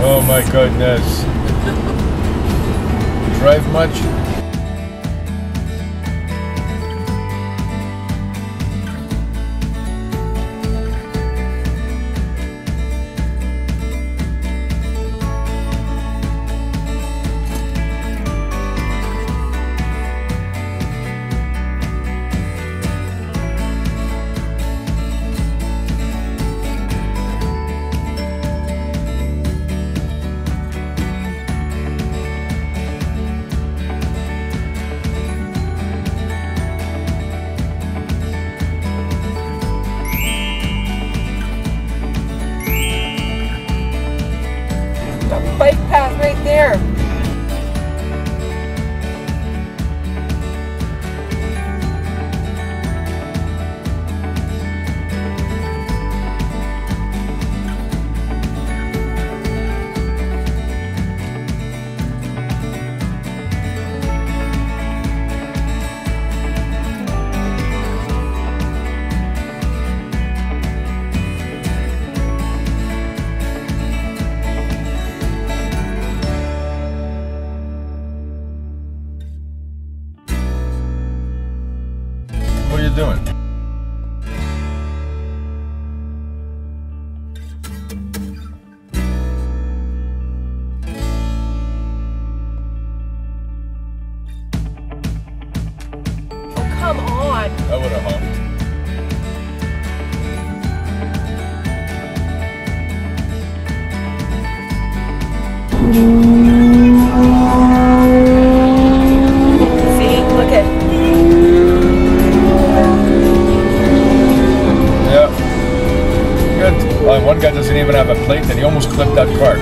Oh my goodness. Drive much? Bike path right there. You doing? Oh, come on. I would have humped. Mm. See, One guy doesn't even have a plate, and he almost clipped that cart.